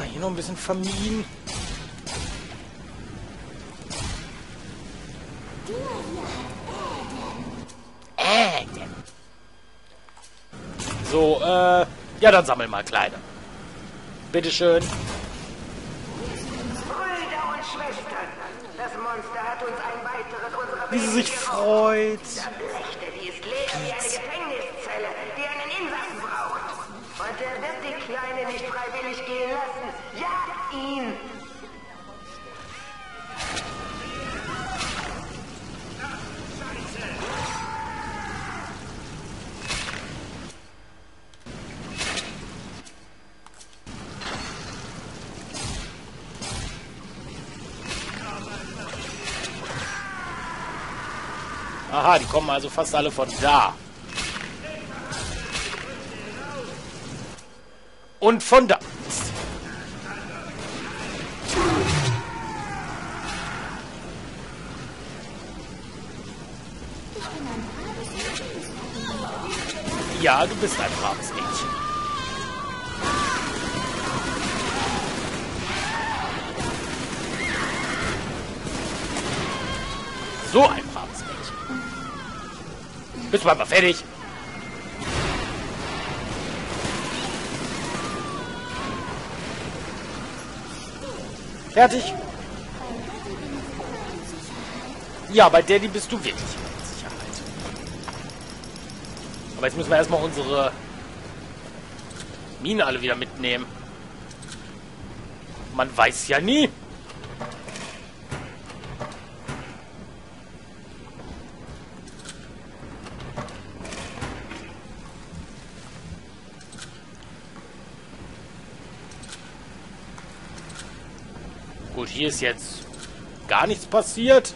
Ah, hier noch ein bisschen vermieden. Adam. So, äh, ja, dann sammel mal Kleine. Bitteschön. Brüder und Schwestern, das Monster hat uns ein weiteres unserer Wie sie sich freut. Rechte, die ist leer wie eine Gefängniszelle, die einen Insassen braucht. Und er wird die Kleine nicht freiwillig gehen lassen. Ihn! Aha, die kommen also fast alle von da. Und von da. Ja, du bist ein braves Mädchen. So ein braves Mädchen. Bist du mal fertig? Fertig? Ja, bei Daddy bist du wirklich. Aber jetzt müssen wir erstmal unsere Minen alle wieder mitnehmen. Man weiß ja nie. Gut, hier ist jetzt gar nichts passiert.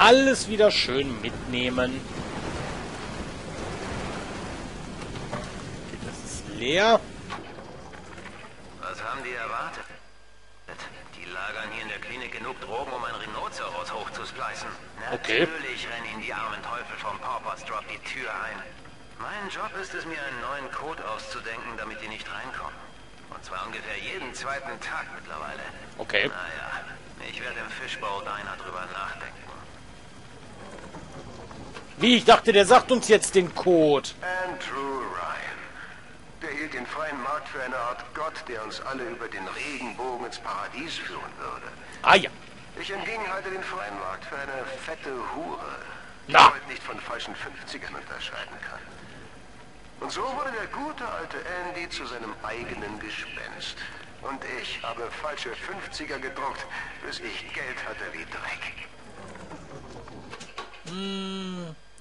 Alles wieder schön mitnehmen. Okay, das ist leer. Was haben die erwartet? Die lagern hier in der Klinik genug Drogen, um ein Rhinoceros hochzuspleißen. Okay. Natürlich rennen ihnen die armen Teufel vom Paupers Drop die Tür ein. Mein Job ist es, mir einen neuen Code auszudenken, damit die nicht reinkommen. Und zwar ungefähr jeden zweiten Tag mittlerweile. Okay. Naja, ich werde im Fishbowl Diner drüber nachdenken. Wie, ich dachte, der sagt uns jetzt den Code. Andrew Ryan. Der hielt den freien Markt für eine Art Gott, der uns alle über den Regenbogen ins Paradies führen würde. Ah ja. Ich hingegen halte den freien Markt für eine fette Hure, die Na. heute nicht von falschen 50ern unterscheiden kann. Und so wurde der gute alte Andy zu seinem eigenen Gespenst. Und ich habe falsche 50er gedruckt, bis ich Geld hatte wie Dreck.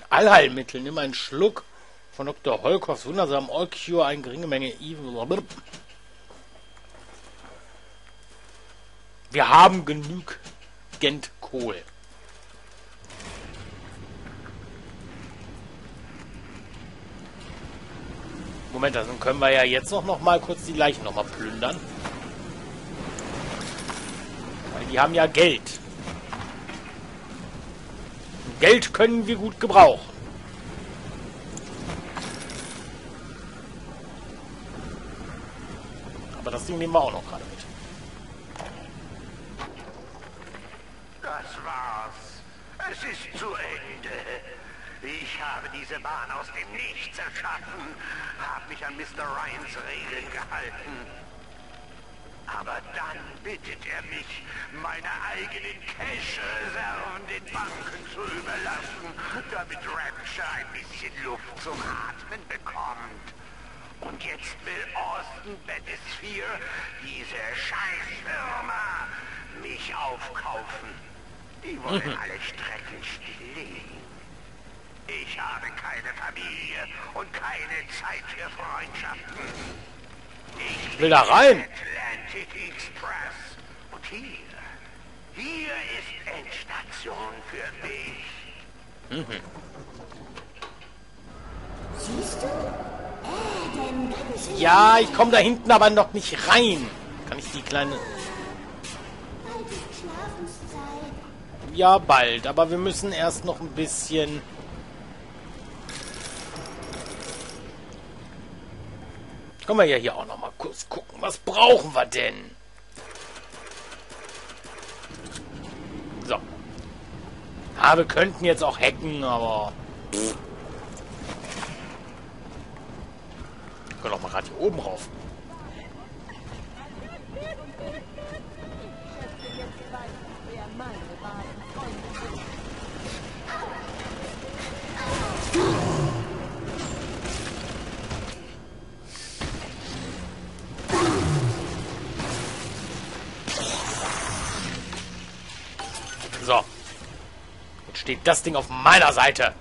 Allheilmittel. Nimm einen Schluck von Dr. Holkoffs wundersamen All-Cure, eine geringe Menge Evil. Wir haben genügend Kohl. Moment, also dann können wir ja jetzt noch, noch mal kurz die Leichen noch mal plündern. Weil die haben ja Geld. Geld können wir gut gebrauchen. Aber das Ding nehmen wir auch noch gerade mit. Das war's. Es ist zu Ende. Ich habe diese Bahn aus dem Nichts erschaffen, habe mich an Mr. Ryans Regeln gehalten. Aber dann bittet er mich, meine eigenen Cash-Reserven den Banken zu überlassen, damit Rapture ein bisschen Luft zum Atmen bekommt. Und jetzt will Austin Battisphere, diese Scheißfirma, mich aufkaufen. Die wollen alle Strecken stilllegen. Ich habe keine Familie und keine Zeit für Freundschaften. Ich will da rein. Atlantic Express. Und hier, hier ist Endstation für mich. Siehst du? Ganz Ja, ich komme da hinten aber noch nicht rein. Kann ich die kleine... Ja, bald. Aber wir müssen erst noch ein bisschen... Können wir ja hier auch noch mal kurz gucken. Was brauchen wir denn? So. Ja, wir könnten jetzt auch hacken, aber... Pff. Wir können auch mal gerade hier oben rauf. Steht das Ding auf meiner Seite.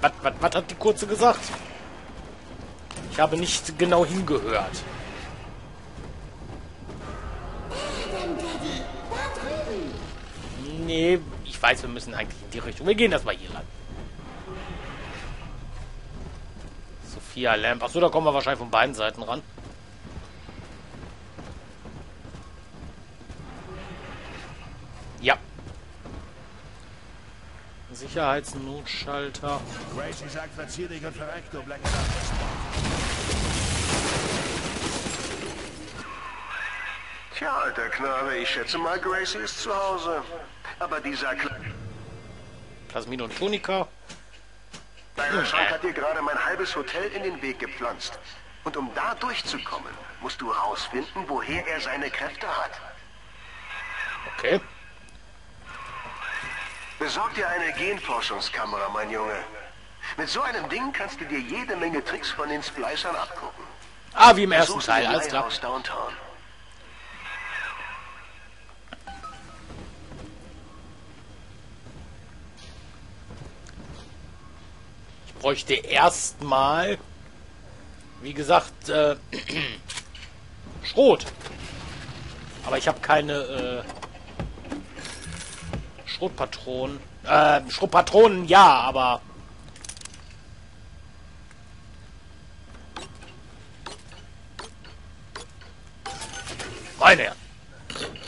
Was, hat die Kurze gesagt? Ich habe nicht genau hingehört. Nee, ich weiß, wir müssen eigentlich in die Richtung. Wir gehen erstmal hier lang. Sophia Lamp. Achso, da kommen wir wahrscheinlich von beiden Seiten ran. Ja. Sicherheitsnotschalter. Gracie sagt, verzieh dich und verreck, du Black Tja, alter Knabe, ich schätze mal, Gracie ist zu Hause. Aber dieser kleine Plasmid und Tonika. Schrank hat dir gerade mein halbes Hotel in den Weg gepflanzt. Und um da durchzukommen, musst du herausfinden, woher er seine Kräfte hat. Okay. Besorg dir eine Genforschungskamera, mein Junge. Mit so einem Ding kannst du dir jede Menge Tricks von den Splicern abgucken. Ah, wie im ersten Teil, alles klar. Downtown. Bräuchte erstmal, wie gesagt, äh, Schrot. Aber ich habe keine äh, Schrotpatronen. Äh, Schrotpatronen ja, aber meine.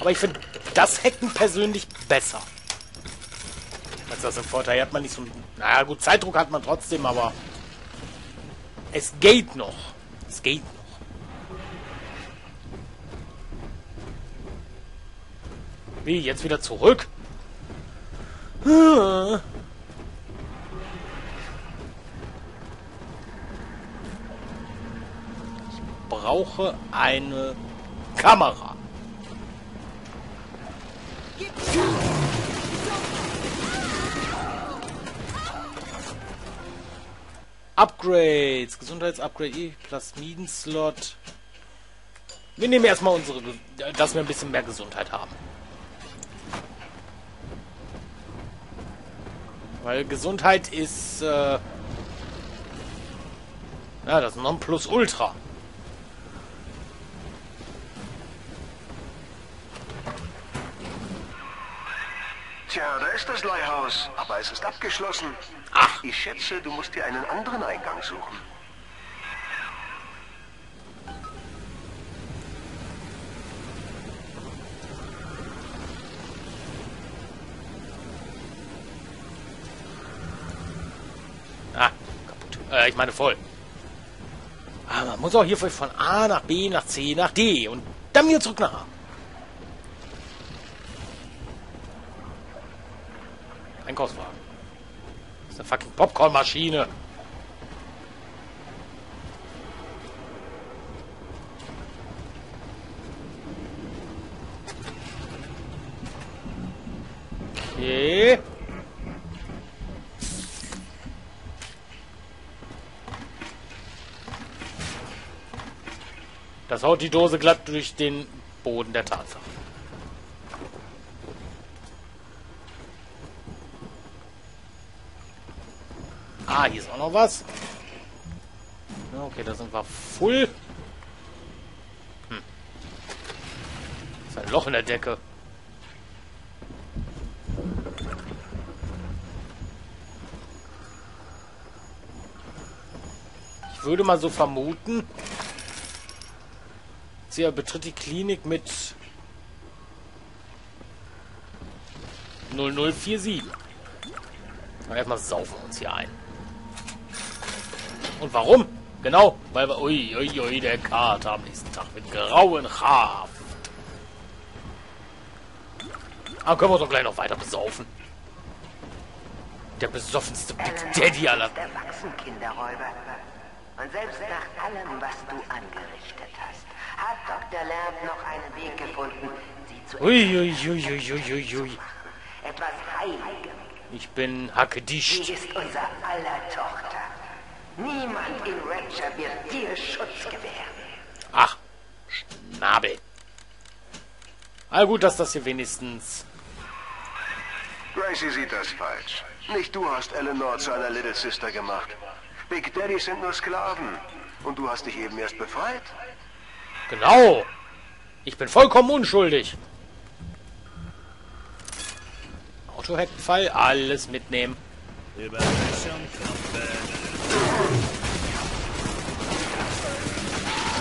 Aber ich finde das Hacken persönlich besser. Als das im Vorteil hat man nicht so. Naja, gut, Zeitdruck hat man trotzdem, aber. Es geht noch. Es geht noch. Wie, jetzt wieder zurück? Ich brauche eine Kamera. Upgrades. Gesundheitsupgrade, E, Plasmiden-Slot. Wir nehmen erstmal unsere, dass wir ein bisschen mehr Gesundheit haben. Weil Gesundheit ist, äh, ja, das Nonplusultra. Tja, da ist das Leihhaus, aber es ist abgeschlossen. Ich schätze, du musst dir einen anderen Eingang suchen. Ah, kaputt. Äh, ich meine voll. Ah, man muss auch hier von A nach B, nach C, nach D und dann wieder zurück nach A. Einkaufswagen. Ist eine fucking Popcornmaschine. Okay. Das haut die Dose glatt durch den Boden der Tatsache. Ah, hier ist auch noch was. Okay, da sind wir full. Hm. ist ein Loch in der Decke. Ich würde mal so vermuten, sie betritt die Klinik mit 0047. Und erstmal saufen wir uns hier ein. Und warum? Genau, weil wir... Ui, ui, ui, der Kater am nächsten Tag mit grauen Haft. Aber können wir doch gleich noch weiter besaufen. Der besoffenste Big Daddy aller... ist erwachsen, Kinderräuber. Und selbst nach allem, was du angerichtet hast, hat Dr. Lamb noch einen Weg gefunden, sie zu Ui, ui, ui, ui, ui, ui, ui. etwas Heiligem. Ich bin Sie hackedicht. ist unser aller Tochter. Niemand in Rapture wird dir Schutz gewähren. Ach, Schnabel. Na gut, dass das hier wenigstens... Gracie sieht das falsch. Nicht du hast Eleanor zu einer Little Sister gemacht. Big Daddy sind nur Sklaven. Und du hast dich eben erst befreit. Genau. Ich bin vollkommen unschuldig. Autohackfall, alles mitnehmen.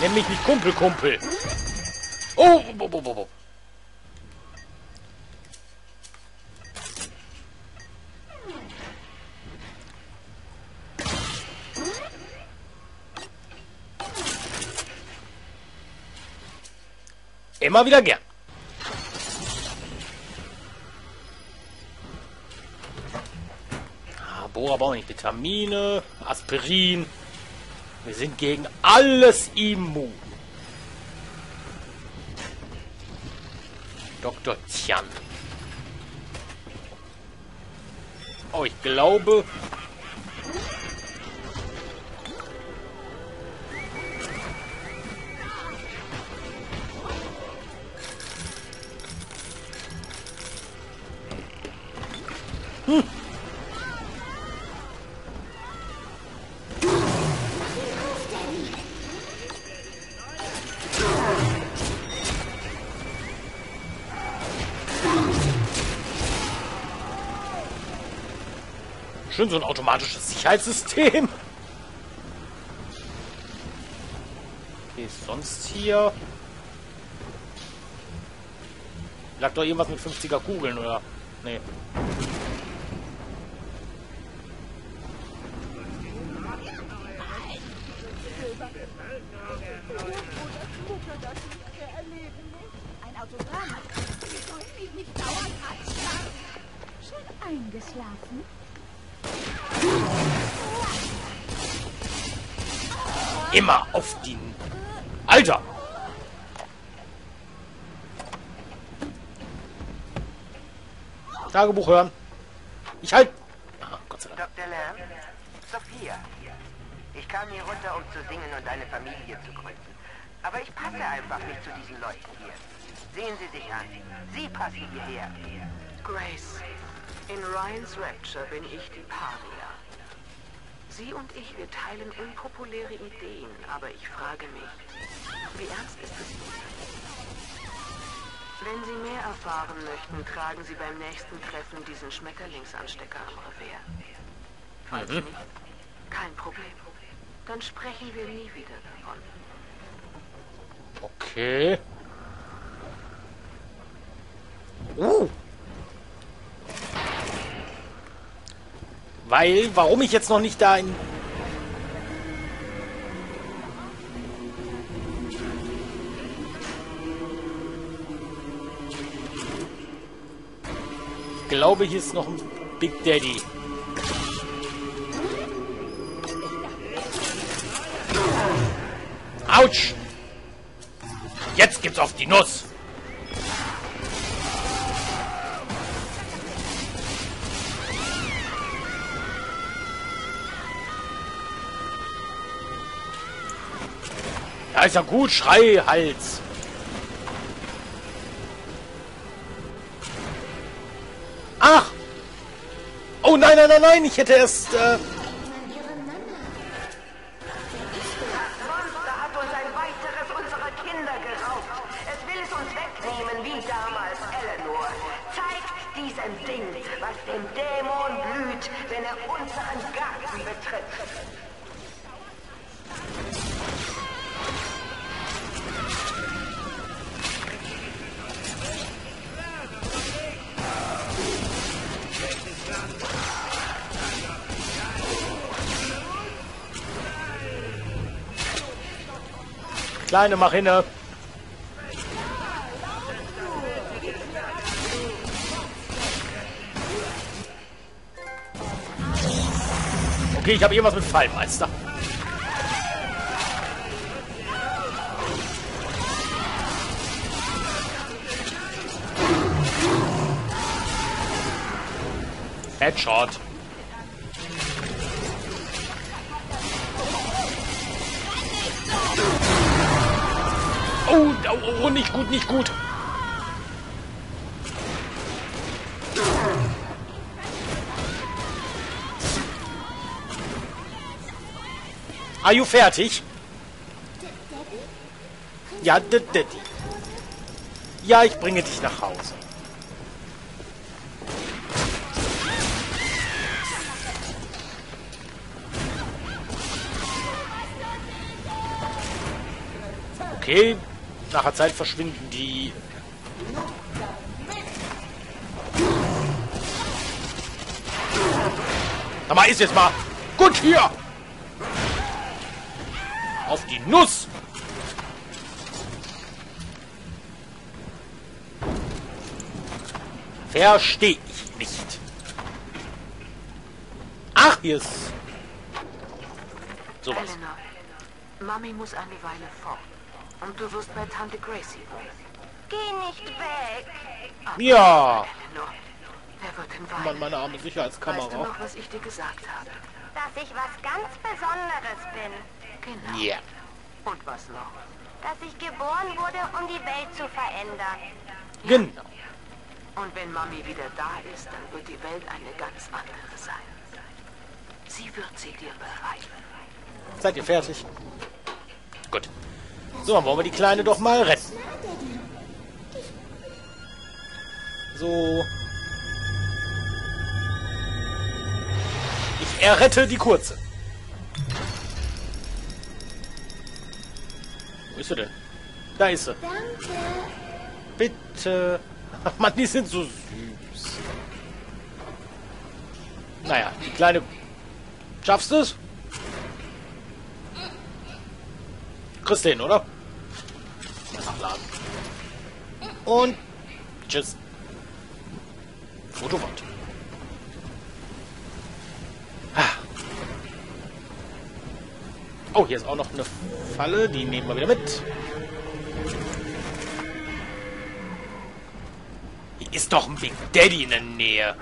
Nenn mich nicht Kumpel, Kumpel. Oh, oh, oh, oh, oh. Immer wieder gern. Ah, Bora braucht nicht Vitamine, Aspirin. Wir sind gegen alles immun. Dr. Tian. Oh, ich glaube... Schön so ein automatisches Sicherheitssystem. Okay, ist sonst hier... Lag doch irgendwas mit 50er Kugeln, oder? Nee. Ein Immer auf die... Alter! Tagebuch hören. Ich halt... Ah, Gott sei Dank. Dr. Lamb? Sophia. Ich kam hier runter, um zu singen und eine Familie zu gründen. Aber ich passe einfach nicht zu diesen Leuten hier. Sehen Sie sich an. Sie passen hierher. Grace, in Ryans Rapture bin ich die Paria. Sie und ich, wir teilen unpopuläre Ideen, aber ich frage mich, wie ernst ist es? Wenn Sie mehr erfahren möchten, tragen Sie beim nächsten Treffen diesen Schmetterlingsanstecker am Revers. Falls nicht, kein Problem. Dann sprechen wir nie wieder davon. Okay. Uh. Weil, warum ich jetzt noch nicht da in... Ich glaube, hier ist noch ein Big Daddy. Autsch! Jetzt gibt's auf die Nuss! Ist ja gut, Schrei, Hals. Ach! Oh nein, nein, nein, nein, ich hätte erst... Äh, Ding, was dem Dämon blüht, wenn er unseren Garten betritt. Kleine, mach hinne. Okay, ich habe irgendwas mit Fallmeister. Headshot. Oh, oh, oh, nicht gut, nicht gut. Are you fertig? Ja, Daddy. Ja, ich bringe dich nach Hause. Okay, nach der Zeit verschwinden die. Na mal, ist jetzt mal gut hier! Auf die Nuss! Verstehe ich nicht. Ach, hier ist sowas. Eleanor, Mami muss eine Weile fort. Und du wirst bei Tante Gracie wohnen. Geh nicht weg. Ja, Eleanor, wer wird denn Mann, meine arme Weißt du Sicherheitskamera. noch, was ich dir gesagt habe? Dass ich was ganz Besonderes bin. Genau. Ja. Und was noch? Dass ich geboren wurde, um die Welt zu verändern. Genau. Und wenn Mami wieder da ist, dann wird die Welt eine ganz andere sein. Sie wird sie dir bereiten. Seid ihr fertig? So, dann wollen wir die Kleine doch mal retten. So. Ich errette die Kurze. Wo ist sie denn? Da ist sie. Danke. Bitte. Ach Mann, die sind so süß. Naja, die Kleine... Schaffst du es? Hin, oder? Nachladen. Und... Tschüss. Fotowand. Ah. Oh, hier ist auch noch eine Falle. Die nehmen wir wieder mit. Hier ist doch ein Big Daddy in der Nähe.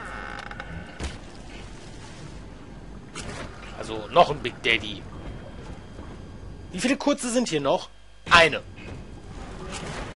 Also noch ein Big Daddy. Wie viele kurze sind hier noch? Eine.